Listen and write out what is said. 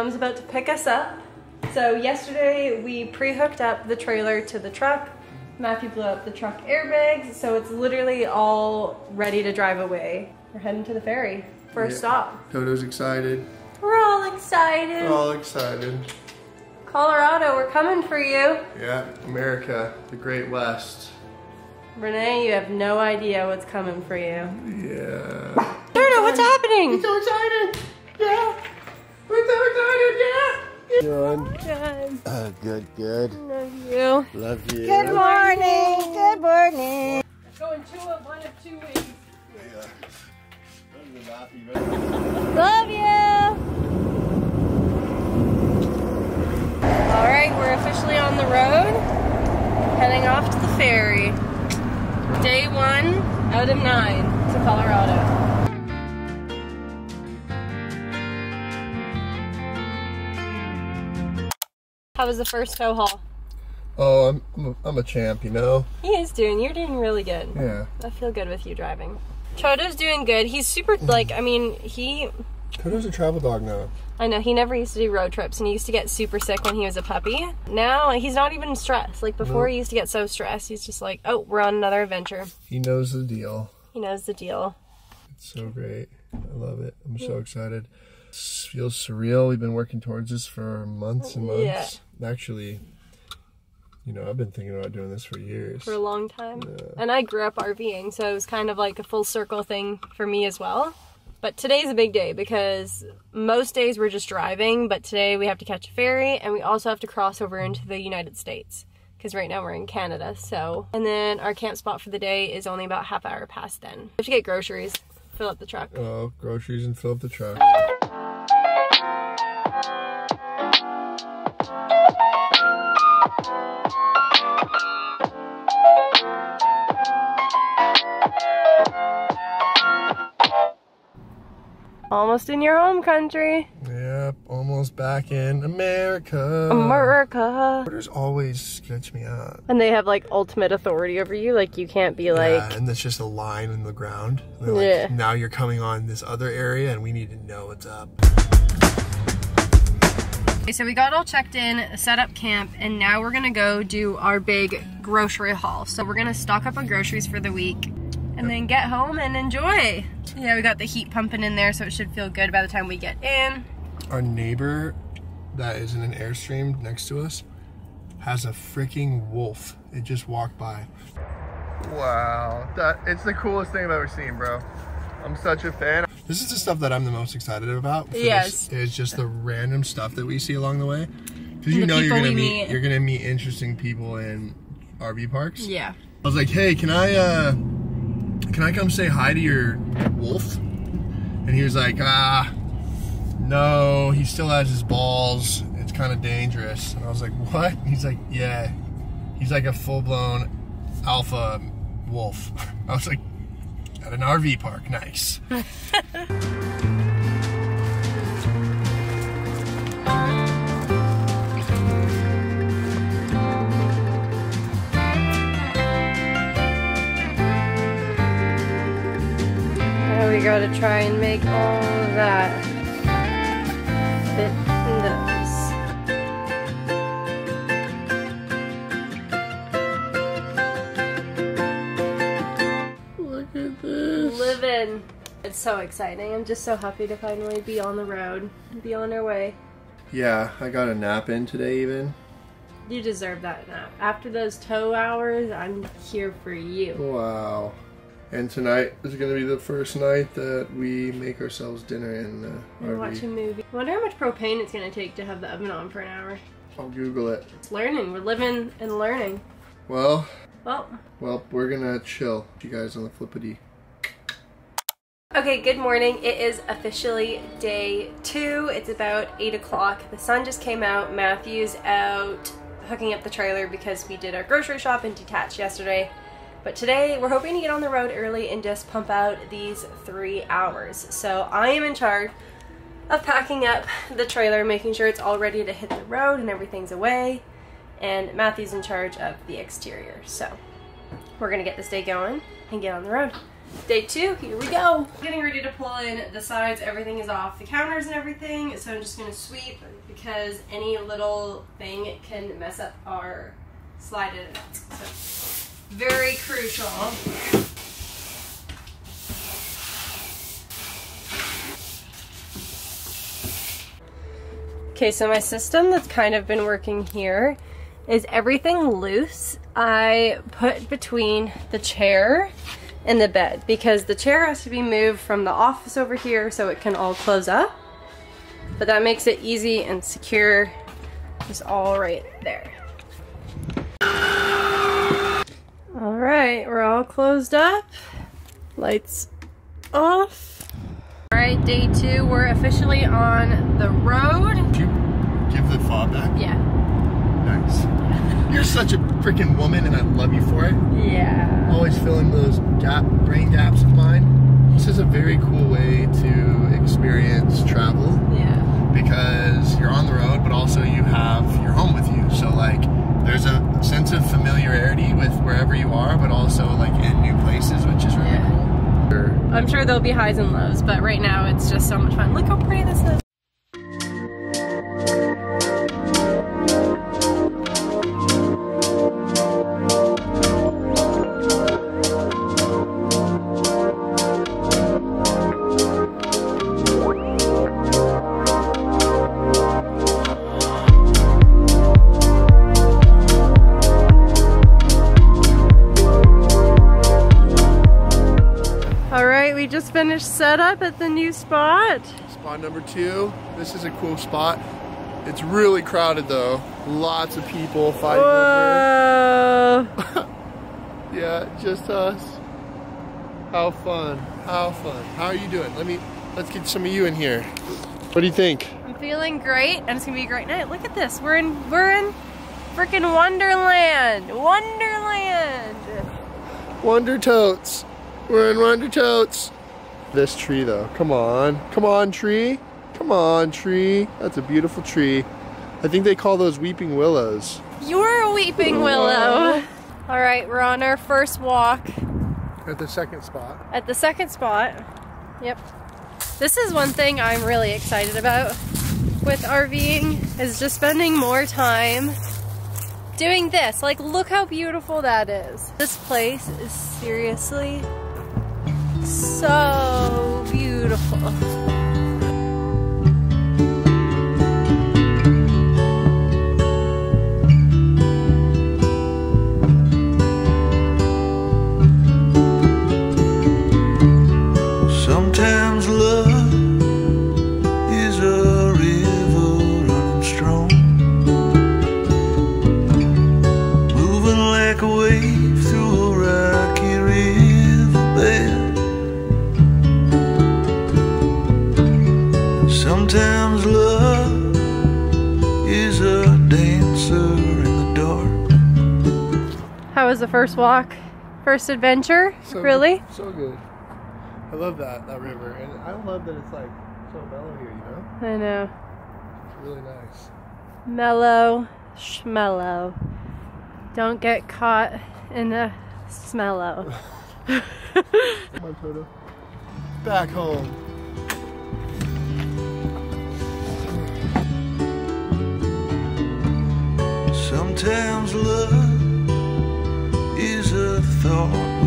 All right, mom's about to pick us up. So yesterday we pre-hooked up the trailer to the truck. Matthew blew up the truck airbags, so it's literally all ready to drive away. We're heading to the ferry for a Yeah. stop. Toto's excited. We're all excited. We're all excited. Colorado, we're coming for you. Yeah, America, the Great West. Renee, you have no idea what's coming for you. Yeah. Turner, what's happening? So excited! Yeah! We're so excited, yeah! Doing? Good. Uh, good, good. Love you. Love you. Good morning. Good morning. Going two of one of two ways. Love you. All right, we're officially on the road, heading off to the ferry. Day one out of nine to Colorado. How was the first tow haul? Oh, I'm, I'm, a, I'm a champ, you know? He is doing. You're doing really good. Yeah. I feel good with you driving. Toto's doing good. He's super like. I mean, he. Toto's a travel dog now. I know he never used to do road trips, and he used to get super sick when he was a puppy. Now he's not even stressed. Like before, he used to get so stressed. He's just like, oh, we're on another adventure. He knows the deal. He knows the deal. It's so great. I love it. I'm so excited. It feels surreal. We've been working towards this for months and months. Actually, you know, I've been thinking about doing this for years. for a long time. And I grew up RVing, so it was kind of like a full circle thing for me as well. But today's a big day because most days we're just driving, but today we have to catch a ferry and we also have to cross over into the United States because right now we're in Canada. So, and then our camp spot for the day is only about half hour past then. We have to get groceries, fill up the truck. Oh, groceries and fill up the truck. Almost in your home country, Yep, almost back in America. America. Borders always sketch me out. And they have like ultimate authority over you. Like you can't be like, yeah, and it's just a line in the ground. They're like, Yeah. now you're coming on this other area and we need to know what's up. Okay, so we got all checked in, set up camp, and now we're gonna go do our big grocery haul. So we're gonna stock up on groceries for the week and then get home and enjoy. Yeah, we got the heat pumping in there, so it should feel good by the time we get in. Our neighbor that is in an airstream next to us has a freaking wolf. It just walked by. Wow, that it's the coolest thing I've ever seen, bro. I'm such a fan. This is the stuff that I'm the most excited about. Yes. is just the random stuff that we see along the way. Because you know you're gonna meet, meet. you're gonna meet interesting people in RV parks. Yeah. I was like, hey, can I uh can I come say hi to your wolf? And he was like, ah, no, he still has his balls. It's kind of dangerous. And I was like, what? He's like, yeah. He's like a full blown alpha wolf. I was like, at an RV park, nice. gotta try and make all of that fit in those. Look at this. Living. It's so exciting. I'm just so happy to finally be on the road, be on our way. Yeah, I got a nap in today even. You deserve that nap. After those tow hours, I'm here for you. Wow. And tonight is going to be the first night that we make ourselves dinner in uh, the And watch a RV. movie. Wonder how much propane it's gonna take to have the oven on for an hour. I'll Google it. It's learning. We're living and learning. Well, Well, well, we're gonna chill. You guys on the flippity. Okay, good morning. It is officially day two. It's about 8 o'clock. The sun just came out. Matthew's out hooking up the trailer because we did our grocery shop and detached yesterday. But today we're hoping to get on the road early and just pump out these three hours. So I am in charge of packing up the trailer, making sure it's all ready to hit the road and everything's away. And Matthew's in charge of the exterior. So we're gonna get this day going and get on the road. Day two, here we go. Getting ready to pull in the sides. Everything is off the counters and everything. So I'm just gonna sweep because any little thing can mess up our slide in. So very crucial. Okay, so my system that's kind of been working here is everything loose I put between the chair and the bed because the chair has to be moved from the office over here so it can all close up. But that makes it easy and secure. It's all right there. All right, we're all closed up. Lights off. All right, day two, we're officially on the road. You give the fob back? Yeah. Nice. You're such a freaking woman, and I love you for it. Yeah. Always filling those gap, brain gaps of mine. This is a very cool way to experience travel Yeah. because you're on the road, but also you have your home with you. So like, there's a sense of familiarity with wherever you are, but also like in new places, which is really Yeah. cool. I'm sure there'll be highs and lows, but right now it's just so much fun. Look how pretty this is. Finished setup at the new spot. Spot number two. This is a cool spot. It's really crowded though. Lots of people fighting over. Whoa. Yeah, just us. How fun. How fun. How are you doing? Let me let's get some of you in here. What do you think? I'm feeling great, and it's gonna be a great night. Look at this. We're in we're in freaking Wonderland. Wonderland. Wonder Totes. We're in Wonder Totes. This tree though. Come on. Come on, tree. Come on, tree. That's a beautiful tree. I think they call those weeping willows. You're a weeping willow. All right, we're on our first walk At the second spot. at the second spot. Yep. This is one thing I'm really excited about with RVing is just spending more time doing this. Like, look how beautiful that is. This place is seriously so beautiful. Sometimes love is a dancer in the dark. How was the first walk? First adventure? really? Good. So good. I love that that river, and I love that it's like so mellow here. You know, I know. it's really nice. Mellow, schmellow. Don't get caught in the smellow. Come on, Toto. Back home. Sometimes love is a thought